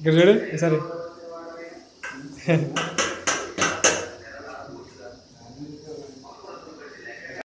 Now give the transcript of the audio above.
ఇక్కడ చూడు ఈసారి